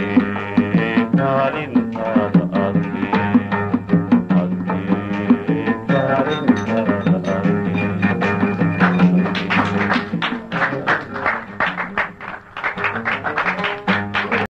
adkee kaalin